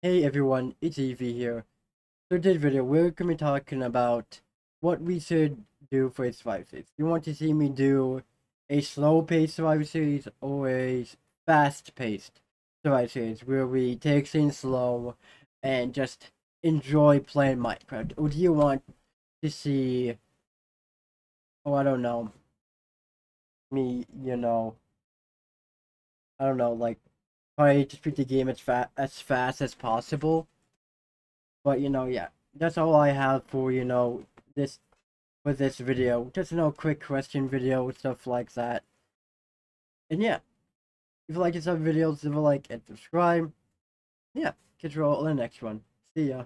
Hey everyone, it's Evie here. So in this video, we're going to be talking about what we should do for a survival series. You want to see me do a slow-paced survival series or a fast-paced survival series where we take things slow and just enjoy playing Minecraft? Or do you want to see, oh I don't know, me, you know, I don't know, like try to beat the game as fast as fast as possible. But you know, yeah, that's all I have for you know this for this video. Just you know, quick question video stuff like that. And yeah, if you like this of videos, leave a like and subscribe. Yeah, catch you all in the next one. See ya.